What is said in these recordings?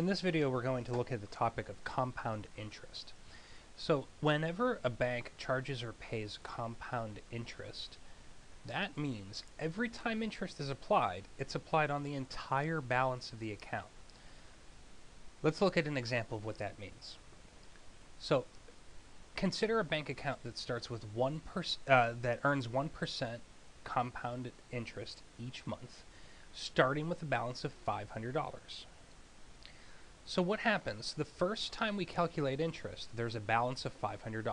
In this video we're going to look at the topic of compound interest. So whenever a bank charges or pays compound interest, that means every time interest is applied, it's applied on the entire balance of the account. Let's look at an example of what that means. So consider a bank account that starts with 1% uh, that earns 1% compound interest each month, starting with a balance of $500. So what happens? The first time we calculate interest, there's a balance of $500.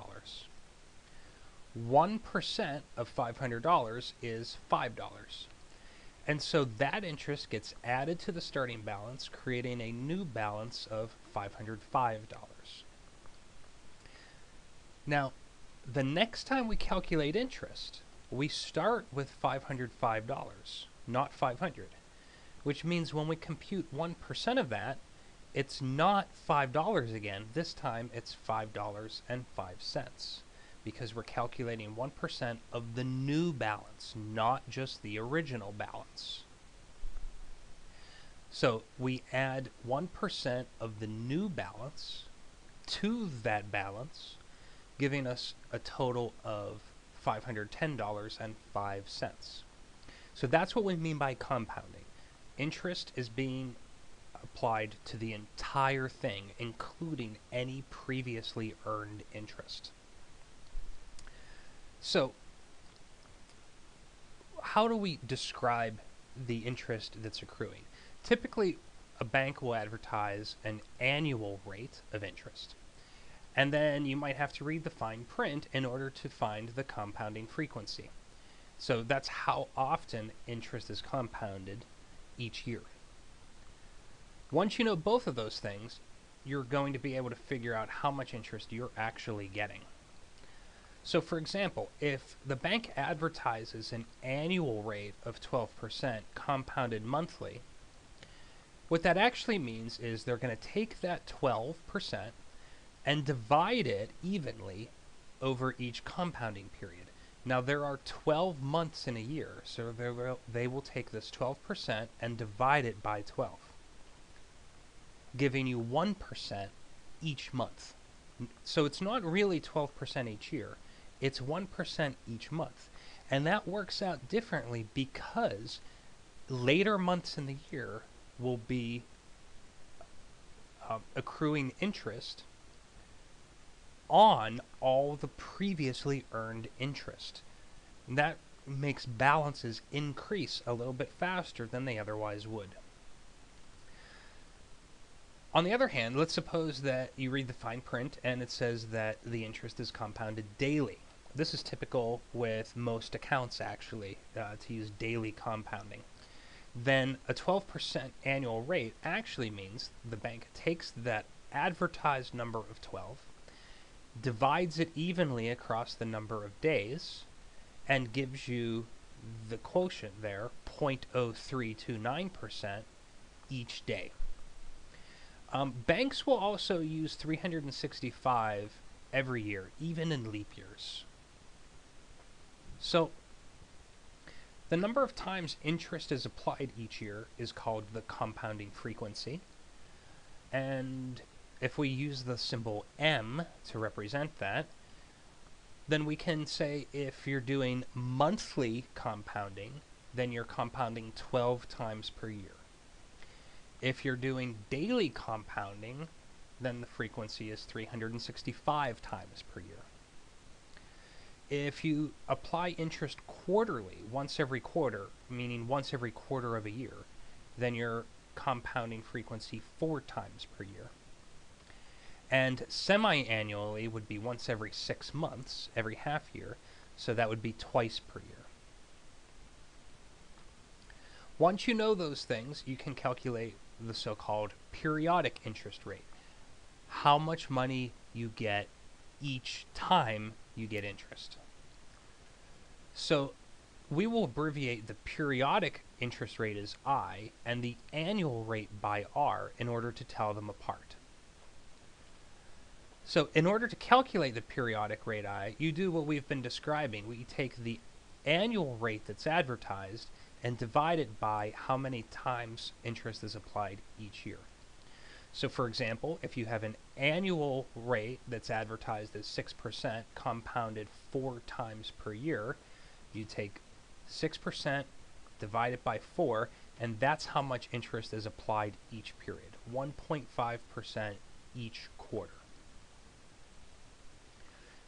1% of $500 is $5. And so that interest gets added to the starting balance, creating a new balance of $505. Now, the next time we calculate interest, we start with $505, not 500, which means when we compute 1% of that, it's not $5 again. This time it's $5.05 because we're calculating 1% of the new balance, not just the original balance. So we add 1% of the new balance to that balance, giving us a total of $510.05. So that's what we mean by compounding. Interest is being applied to the entire thing, including any previously earned interest. So, how do we describe the interest that's accruing? Typically, a bank will advertise an annual rate of interest. And then you might have to read the fine print in order to find the compounding frequency. So that's how often interest is compounded each year. Once you know both of those things, you're going to be able to figure out how much interest you're actually getting. So for example, if the bank advertises an annual rate of 12% compounded monthly, what that actually means is they're going to take that 12% and divide it evenly over each compounding period. Now there are 12 months in a year, so they will, they will take this 12% and divide it by 12 giving you 1% each month. So it's not really 12% each year, it's 1% each month. And that works out differently because later months in the year will be uh, accruing interest on all the previously earned interest. And that makes balances increase a little bit faster than they otherwise would. On the other hand, let's suppose that you read the fine print and it says that the interest is compounded daily. This is typical with most accounts actually, uh, to use daily compounding. Then a 12% annual rate actually means the bank takes that advertised number of 12, divides it evenly across the number of days, and gives you the quotient there, 0.0329% each day. Um, banks will also use 365 every year, even in leap years. So, the number of times interest is applied each year is called the compounding frequency. And if we use the symbol M to represent that, then we can say if you're doing monthly compounding, then you're compounding 12 times per year. If you're doing daily compounding, then the frequency is 365 times per year. If you apply interest quarterly, once every quarter, meaning once every quarter of a year, then your compounding frequency four times per year. And semi-annually would be once every six months, every half year, so that would be twice per year. Once you know those things, you can calculate the so-called periodic interest rate. How much money you get each time you get interest. So we will abbreviate the periodic interest rate as I and the annual rate by R in order to tell them apart. So in order to calculate the periodic rate I, you do what we've been describing. We take the annual rate that's advertised and divide it by how many times interest is applied each year. So, for example, if you have an annual rate that's advertised as 6% compounded four times per year, you take 6%, divide it by 4, and that's how much interest is applied each period 1.5% each quarter.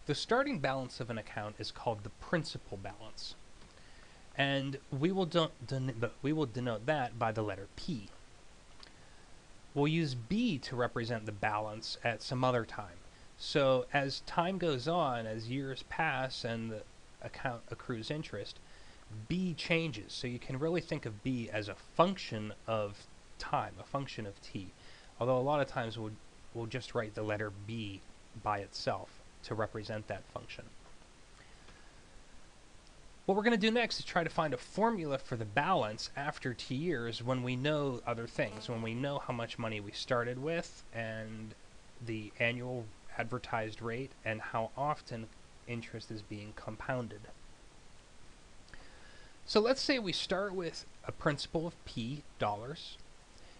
The starting balance of an account is called the principal balance. And we will, we will denote that by the letter P. We'll use B to represent the balance at some other time. So as time goes on, as years pass and the account accrues interest, B changes. So you can really think of B as a function of time, a function of T. Although a lot of times we'll, we'll just write the letter B by itself to represent that function. What we're going to do next is try to find a formula for the balance after t years when we know other things, when we know how much money we started with and the annual advertised rate and how often interest is being compounded. So let's say we start with a principal of p dollars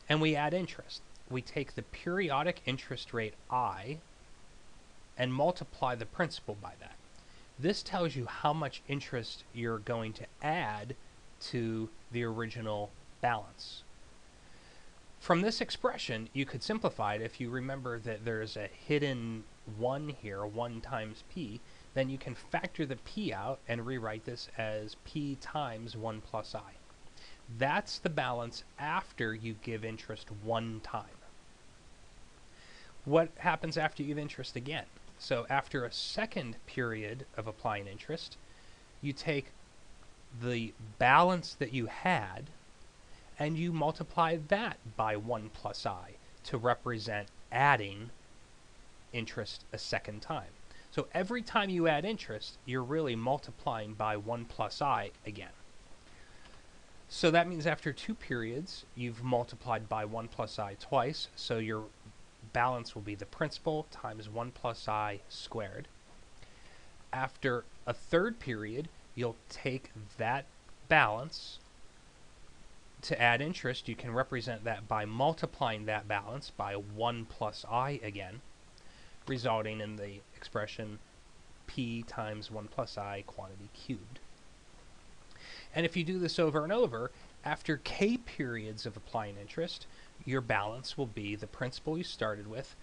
and we add interest. We take the periodic interest rate i and multiply the principal by that. This tells you how much interest you're going to add to the original balance. From this expression, you could simplify it if you remember that there's a hidden 1 here, 1 times p, then you can factor the p out and rewrite this as p times 1 plus i. That's the balance after you give interest one time. What happens after you give interest again? So after a second period of applying interest, you take the balance that you had and you multiply that by 1 plus i to represent adding interest a second time. So every time you add interest, you're really multiplying by 1 plus i again. So that means after two periods, you've multiplied by 1 plus i twice, so your balance will be the principal times 1 plus i squared. After a third period, you'll take that balance to add interest, you can represent that by multiplying that balance by 1 plus i again, resulting in the expression p times 1 plus i quantity cubed. And if you do this over and over, after k periods of applying interest, your balance will be the principal you started with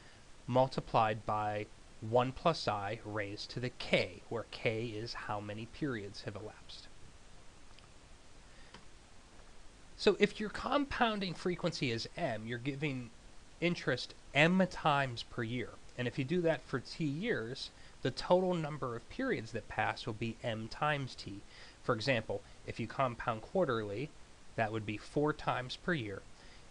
multiplied by 1 plus i raised to the k, where k is how many periods have elapsed. So if your compounding frequency is m, you're giving interest m times per year. And if you do that for t years, the total number of periods that pass will be m times t. For example, if you compound quarterly, that would be 4 times per year.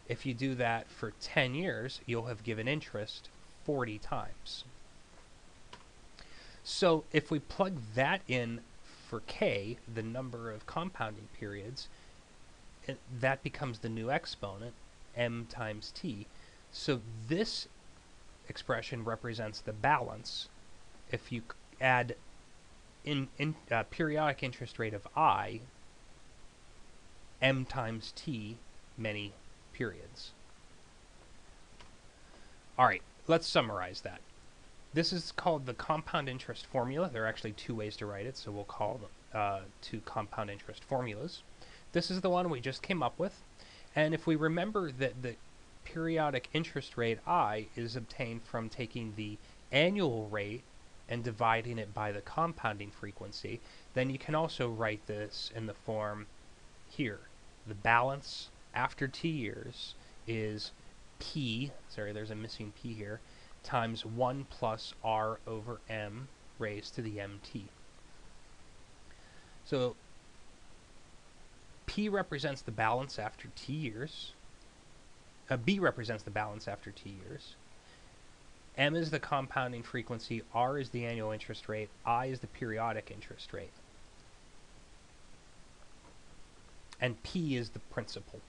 If you do that for 10 years, you'll have given interest 40 times. So if we plug that in for k, the number of compounding periods, it, that becomes the new exponent, m times t. So this expression represents the balance. If you add in, in uh, periodic interest rate of i, m times t many periods. All right, let's summarize that. This is called the compound interest formula. There are actually two ways to write it, so we'll call them uh, two compound interest formulas. This is the one we just came up with. And if we remember that the periodic interest rate I is obtained from taking the annual rate and dividing it by the compounding frequency, then you can also write this in the form here. The balance after t years is p, sorry, there's a missing p here, times 1 plus r over m raised to the mt. So p represents the balance after t years. Uh, b represents the balance after t years. m is the compounding frequency, r is the annual interest rate, i is the periodic interest rate. And p is the principal.